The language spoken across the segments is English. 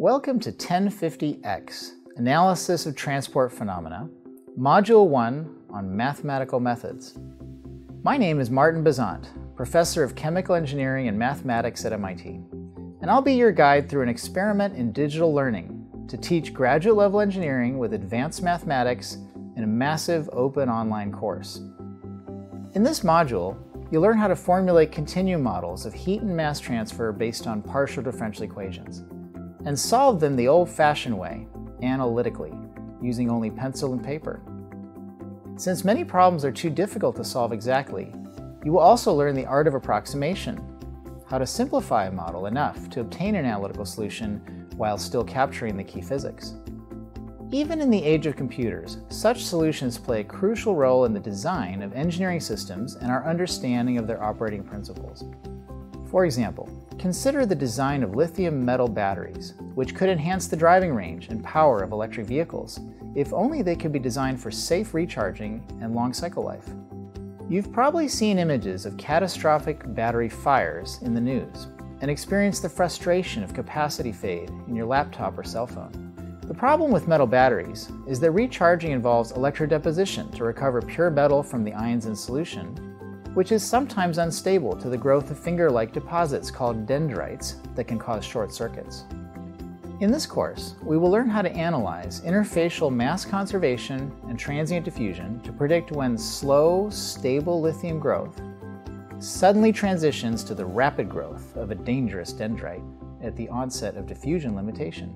Welcome to 1050X, Analysis of Transport Phenomena, Module 1 on Mathematical Methods. My name is Martin Bazant, Professor of Chemical Engineering and Mathematics at MIT, and I'll be your guide through an experiment in digital learning to teach graduate level engineering with advanced mathematics in a massive open online course. In this module, you'll learn how to formulate continuum models of heat and mass transfer based on partial differential equations and solve them the old-fashioned way, analytically, using only pencil and paper. Since many problems are too difficult to solve exactly, you will also learn the art of approximation, how to simplify a model enough to obtain an analytical solution while still capturing the key physics. Even in the age of computers, such solutions play a crucial role in the design of engineering systems and our understanding of their operating principles. For example, consider the design of lithium metal batteries, which could enhance the driving range and power of electric vehicles, if only they could be designed for safe recharging and long cycle life. You've probably seen images of catastrophic battery fires in the news and experienced the frustration of capacity fade in your laptop or cell phone. The problem with metal batteries is that recharging involves electrodeposition to recover pure metal from the ions in solution which is sometimes unstable to the growth of finger-like deposits called dendrites that can cause short circuits. In this course, we will learn how to analyze interfacial mass conservation and transient diffusion to predict when slow, stable lithium growth suddenly transitions to the rapid growth of a dangerous dendrite at the onset of diffusion limitation.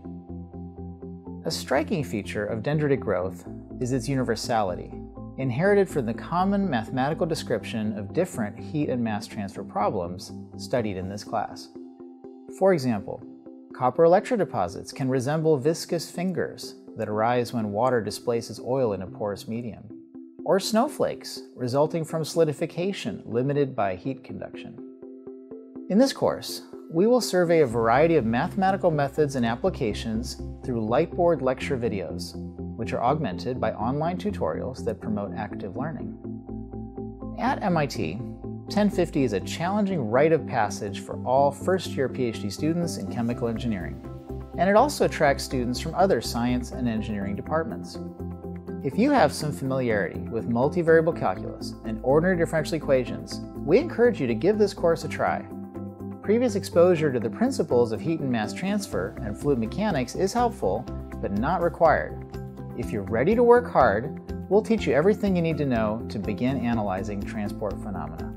A striking feature of dendritic growth is its universality, inherited from the common mathematical description of different heat and mass transfer problems studied in this class. For example, copper electrodeposits can resemble viscous fingers that arise when water displaces oil in a porous medium, or snowflakes resulting from solidification limited by heat conduction. In this course, we will survey a variety of mathematical methods and applications through Lightboard lecture videos, which are augmented by online tutorials that promote active learning. At MIT, 1050 is a challenging rite of passage for all first-year PhD students in chemical engineering, and it also attracts students from other science and engineering departments. If you have some familiarity with multivariable calculus and ordinary differential equations, we encourage you to give this course a try Previous exposure to the principles of heat and mass transfer and fluid mechanics is helpful, but not required. If you're ready to work hard, we'll teach you everything you need to know to begin analyzing transport phenomena.